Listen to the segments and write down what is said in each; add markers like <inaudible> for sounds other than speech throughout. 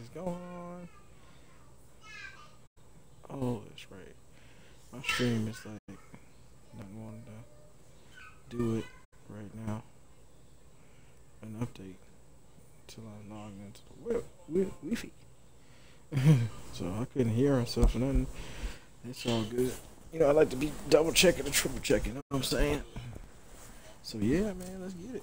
is going on? Oh, that's right. My stream is like not wanting to do it right now. An update until I log into the wi- wi- Wi-Fi. <laughs> so I couldn't hear myself or nothing. It's all good. You know, I like to be double checking and triple checking. You know what I'm saying? So yeah, man, let's get it.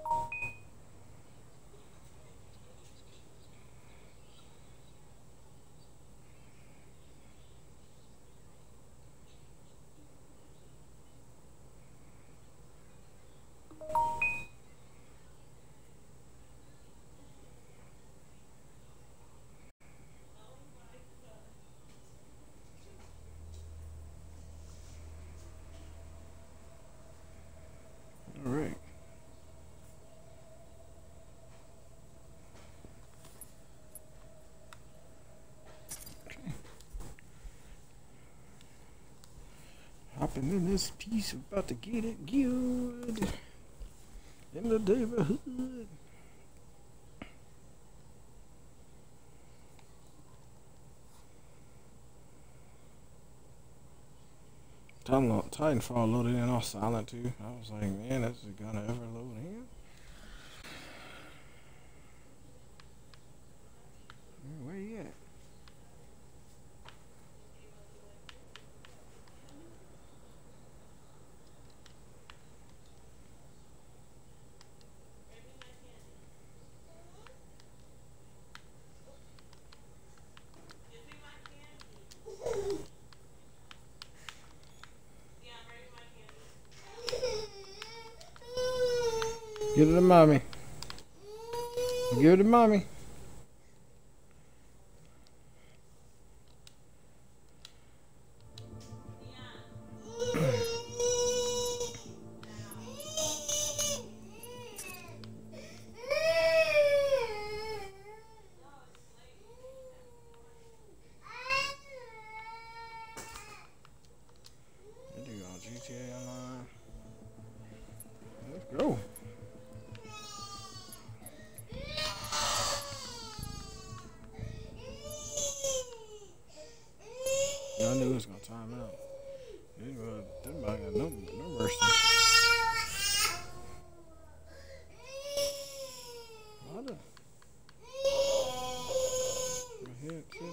Hopping in this piece, about to get it good in the neighborhood. Titanfall, loaded in all silent too. I was like, man, is it gonna ever load in? Man, Where you at? Give it to mommy. Give it to mommy.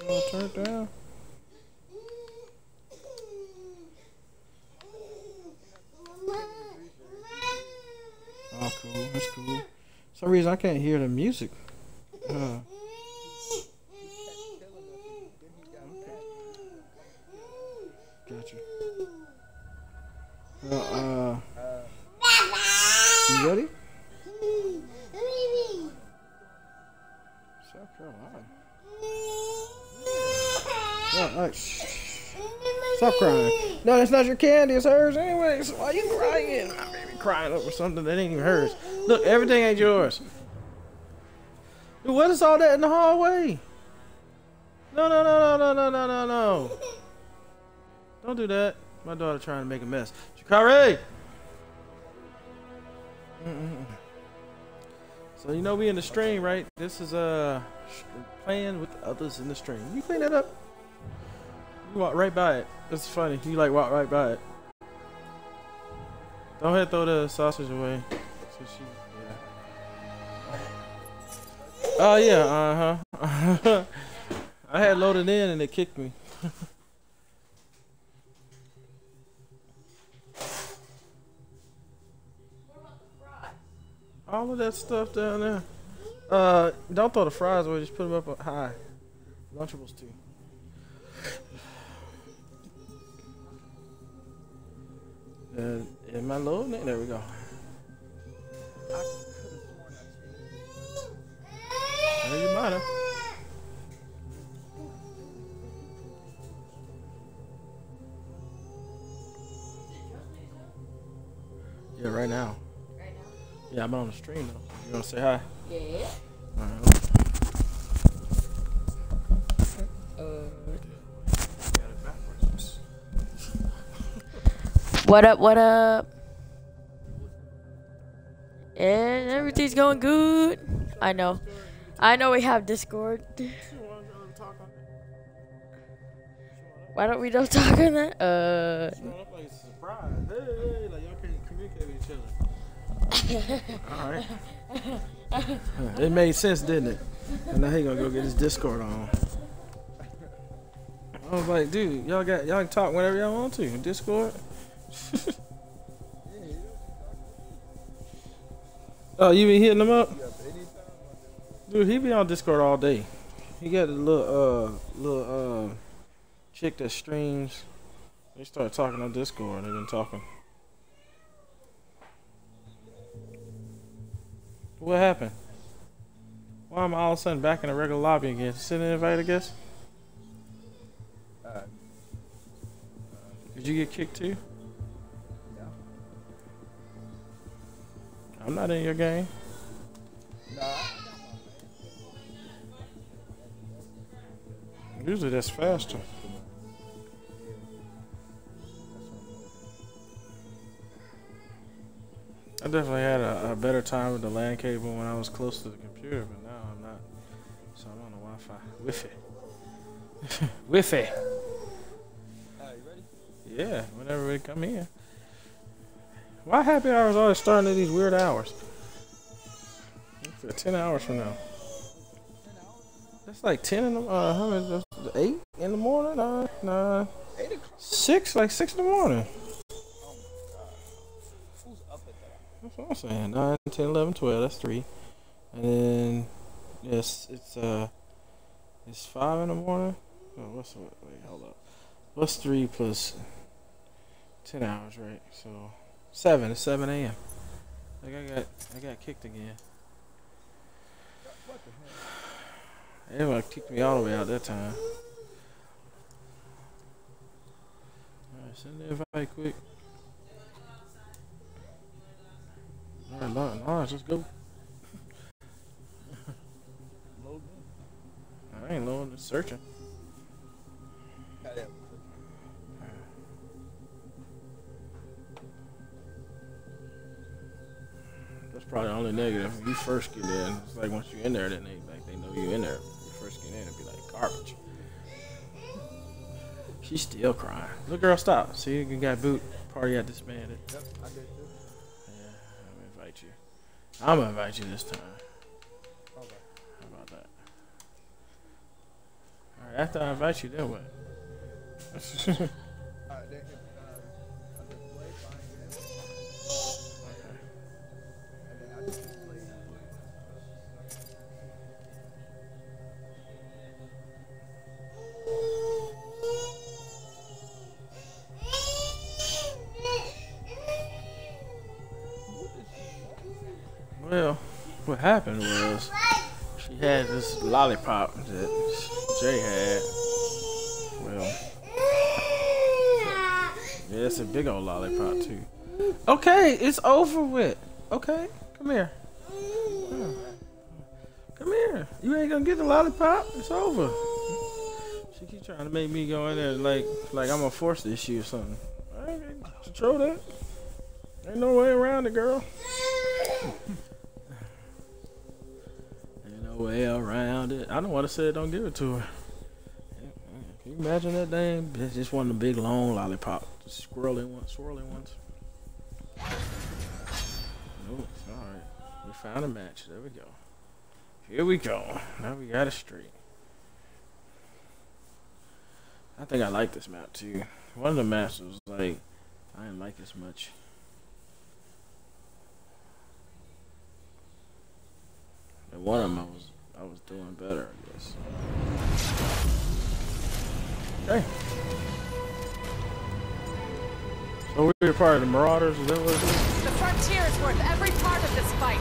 All turned down. Oh, cool. That's cool. For some reason I can't hear the music. candy is hers anyway, so why you crying? My baby crying over something that ain't even hers. Look, everything ain't yours. Dude, what is all that in the hallway? No, no, no, no, no, no, no, no, Don't do that. My daughter trying to make a mess. Shikari! So you know we in the stream, right? This is uh playing with others in the stream. You clean that up. You walk right by it. It's funny. You like walk right by it. Don't ahead throw the sausage away. So she, yeah. Oh yeah, uh huh. <laughs> I had loaded in and it kicked me. <laughs> All of that stuff down there. Uh, don't throw the fries away. Just put them up high. Lunchables too. Uh, am I loading? There we go. Hey, you might have. Yeah, right now. Right now? Yeah, I'm on the stream though. You wanna say hi? Yeah. What up, what up? And everything's going good. I know. I know we have Discord. Why don't we don't <laughs> talk on that? Uh, Alright. <laughs> it made sense, didn't it? And now he gonna go get his Discord on. I was like, dude, y'all got y'all can talk whenever y'all want to. Discord. <laughs> oh, you been hitting him up? Dude, he be on Discord all day. He got a little uh little uh chick that streams. They started talking on Discord. They've been talking. What happened? Why am I all of a sudden back in the regular lobby again? Send an invite, I guess. Did you get kicked too? I'm not in your game. nah, Usually that's faster. I definitely had a, a better time with the LAN cable when I was close to the computer, but now I'm not. So I'm on the Wi-Fi. <laughs> Wi-Fi. Wi-Fi. <laughs> Ready? Yeah, whenever we come in. Why happy hours always starting at these weird hours? It's 10 hours from now. That's like 10 in the, uh, how many, 8 in the morning? Nine, nine, Eight o'clock. 6, like 6 in the morning. That's what I'm saying. 9, 10, 11, 12, that's 3. And then, yes, it's, uh, it's 5 in the morning. Oh, what's, what, wait, hold up. What's 3 plus 10 hours, right? So, 7, it's 7 a.m. Like, I got, I got kicked again. <sighs> Everyone kicked me all the way out that time. Alright, send the invite quick. Alright, Lawrence, let's go. <laughs> I ain't loading, searching. Probably the only negative. When you first get in, it's like once you're in there, then they like they know you're in there. When you first get in, it'd be like garbage. She's still crying. Look, girl, stop. See, you got boot. Party got disbanded. Yep, I did too. Yeah, I'm gonna invite you. I'm gonna invite you this time. Okay. How about that? All right, after I invite you, then what? Alright, then happened was she had this lollipop that Jay had. Well, yeah, it's a big old lollipop too. Okay, it's over with. Okay, come here. Come. Here. You ain't gonna get the lollipop. It's over. She keep trying to make me go in there like like I'm gonna force this issue or something. I ain't control that. Ain't no way around it, girl. Way around it. I don't want to say it. Don't give it to her. Can you imagine that thing? It's just one of the big long lollipop, swirly ones, swirly ones. It's all right. We found a match. There we go. Here we go. Now we got it straight. I think I like this map too. One of the maps was like I didn't like as much. And one of them I was I was doing better, I guess. Okay. So we were part of the Marauders, is that what it is? The frontier is worth every part of this fight.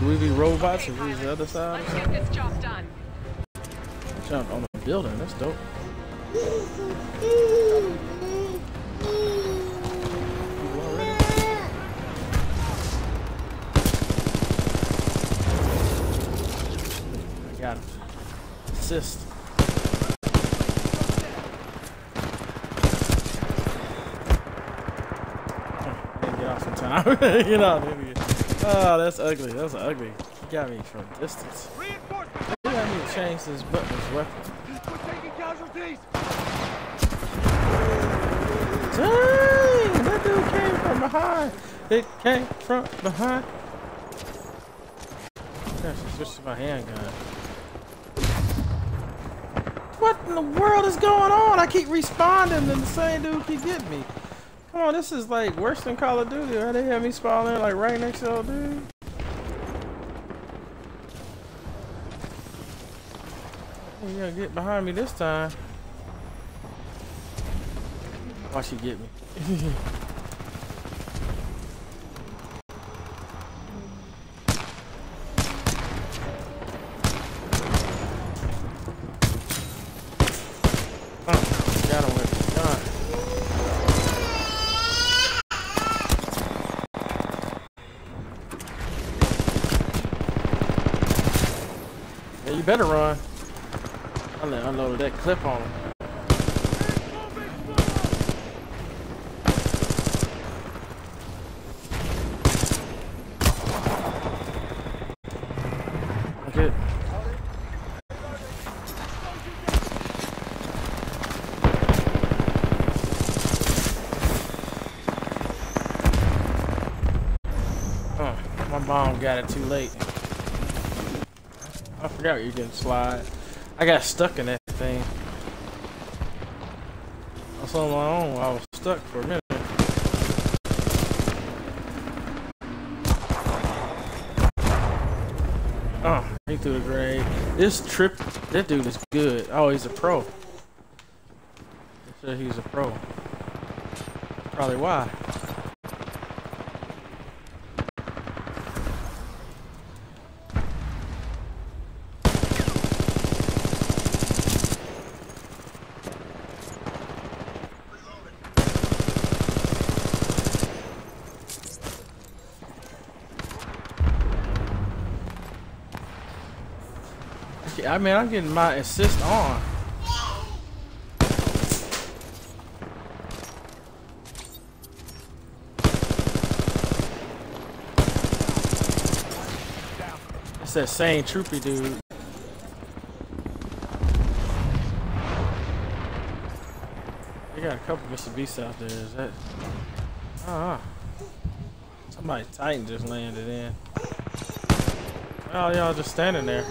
Do we be robots or we the other side? Let's get this job done. Jump on the building, that's dope. <laughs> People already? I got him. Assist. Didn't get off in time. you know, maybe. Oh, that's ugly. That's ugly. He got me from distance. He got me to change this button, this weapon. Dang! That dude came from behind. It came from behind. Gosh, I switched to my handgun. What in the world is going on? I keep responding and the same dude keep getting me. Come on, this is like worse than Call of Duty. Right? They have me spawning like right next to old dude. You gotta get behind me this time. Watch you get me. <laughs> oh, got him with the gun. Yeah, you better run. I done unloaded that clip on him. Okay. My mom got it too late. I forgot you can slide. I got stuck in that On my own. I was stuck for a minute. Oh, he threw the grenade. This trip, that dude is good. Oh, he's a pro. Said he's a pro. Probably why. I mean, I'm getting my assist on. It's that same troopy dude. They got a couple of Mr. Beasts out there. Is that? Ah, somebody Titan just landed in. Oh, y'all just standing there.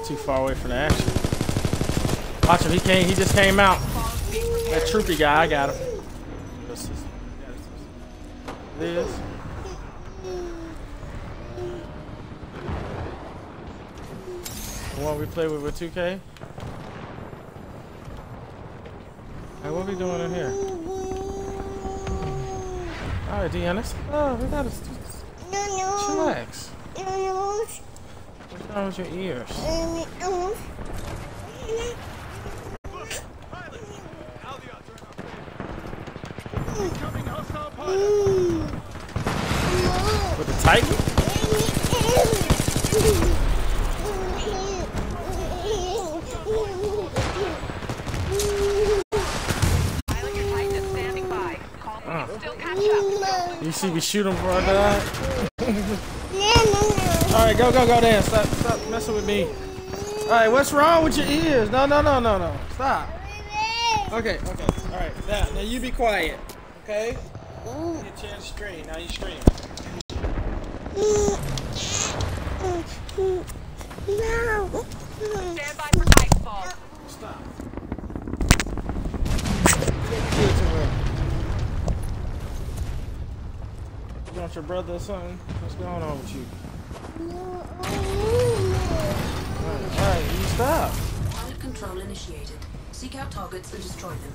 Not too far away from the action. Watch him, he came, he just came out. That troopy guy, I got him. This. The one we play with with 2K? Hey, what we doing in here? Alright, Deanna. Oh, we gotta just chillax. Wrong with your ears? Incoming hostile pilot! With the Titan? Pilot, your Titan is standing by. Call me. Still catch up. You see me shoot him die? <laughs> Alright, go, go, go there. Stop, stop messing with me. Alright, what's wrong with your ears? No, no, no, no, no. Stop. Okay, okay. Alright, now, now you be quiet. Okay? Get chance to. Now you scream. Stand by for Titanfall. Stop. You want your brother or something? What's going on with you? Alright, you stop. Pilot control initiated. Seek out targets and destroy them.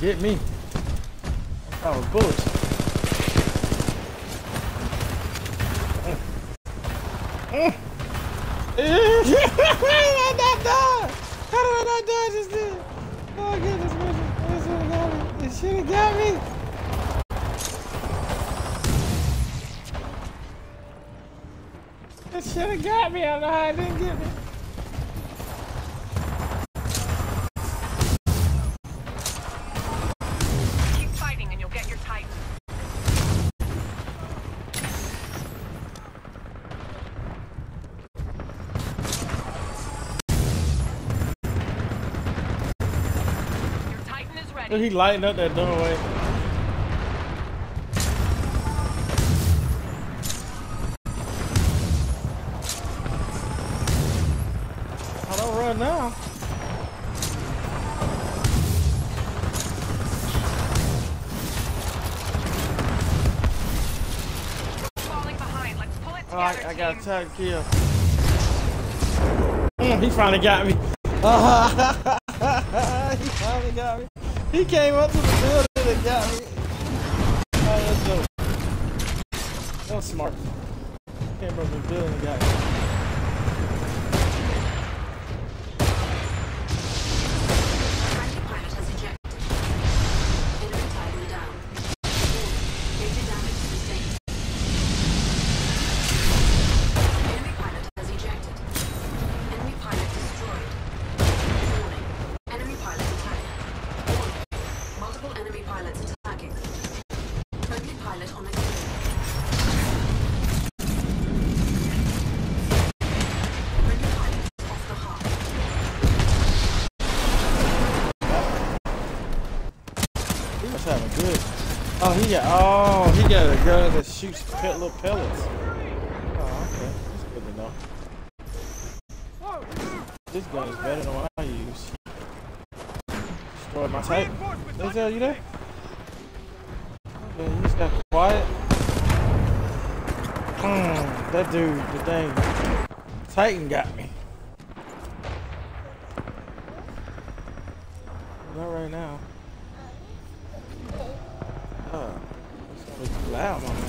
Get me? Was bullets. How did I not die? How did I not die just then? Oh goodness gracious. It should have got me. It should have got me. It should have got me. I don't know how it didn't get me. Look, he lighting up that doorway. I don't run now. Falling behind. Let's pull it Oh, I, I got team. attack kill. Mm, he finally got me. <laughs> he finally got me. He came up to the building and got me. Oh, that's dope. That was smart. Came up to the building and got me. Got. Oh, he got a gun that shoots pet little pellets. Oh, okay. That's good to know. This gun is better than what I use. Destroy my type. Denzel, you there? You just got quiet. Hmm, that dude, the thing. Titan got me. Not right now. Oh, it's too loud, mama.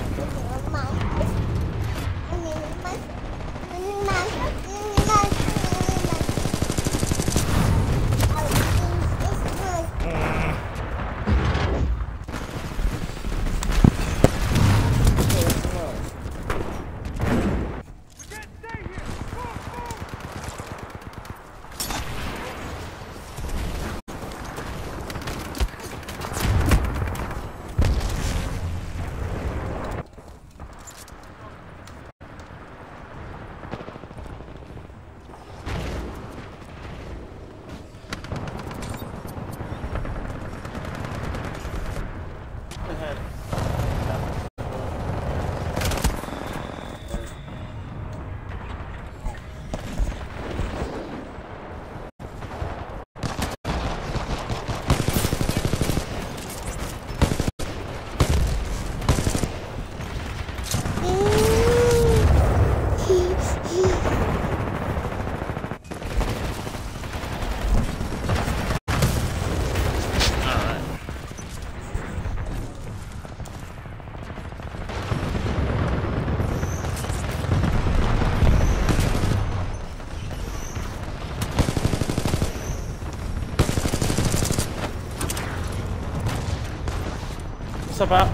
What's up, out?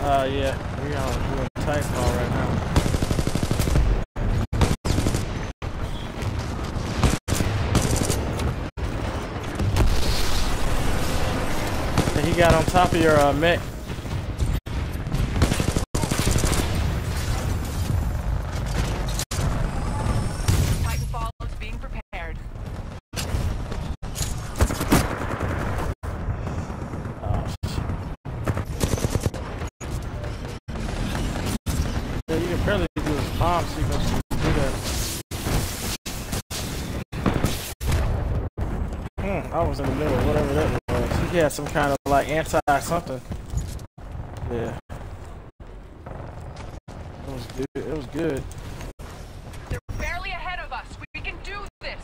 Uh, yeah, we are doing Titanfall right now. He got on top of your uh, mech. I was in the middle, whatever that was. He had some kind of like anti something. Yeah. It was good. It was good. They're barely ahead of us. We can do this.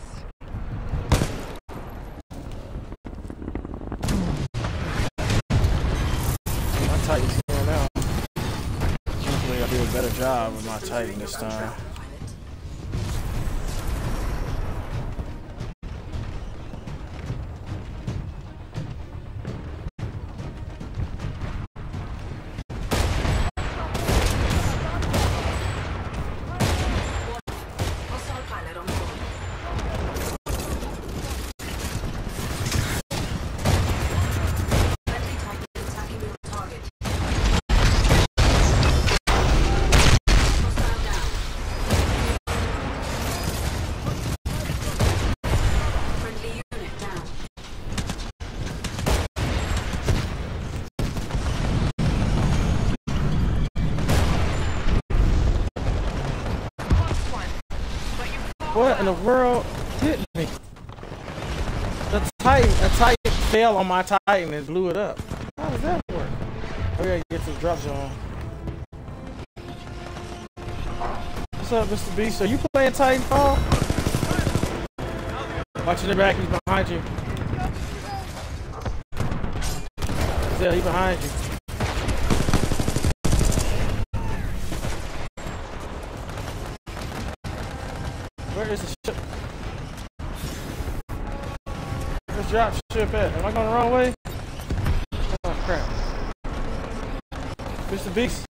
My Titan's going out. Hopefully I'll do a better job with my Titan this time. What in the world hit me? The Titan, a Titan fell on my Titan and blew it up. How does that work? Oh yeah, get to the drop zone. What's up, Mr. Beast? Are you playing Titanfall? Watching the back, he's behind you. Yeah, he's behind you. Where is the ship? Where's drop ship at? Am I going the wrong way? Oh crap. Mr. Beast?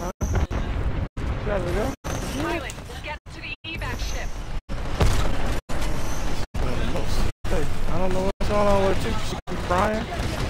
Huh? You guys go? pilot. Get to the evac ship. Hey, I don't know what's going on with you. She crying.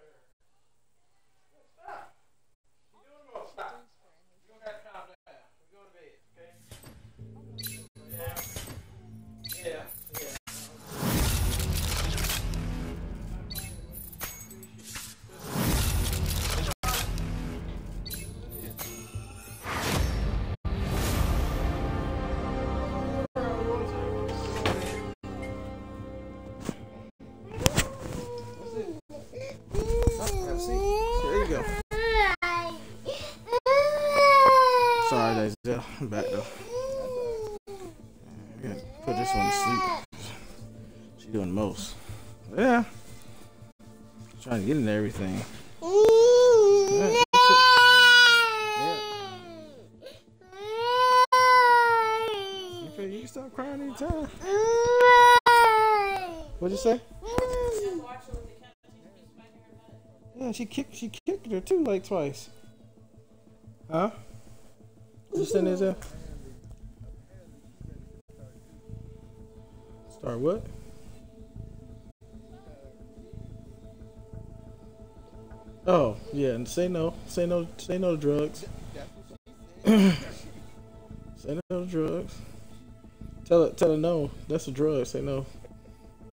She doing the most. Yeah. Trying to get into everything. Yeah, that's it. Yeah. Okay, you can stop crying anytime. What'd you say? Yeah, she kicked she kicked her too like twice. Huh? You sitting there? Zell? Start what? Oh, yeah, and say no. Say no say no to drugs. <clears throat> say no to drugs. Tell her tell her no. That's a drug, say no.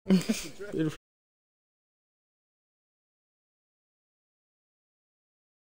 <laughs> It-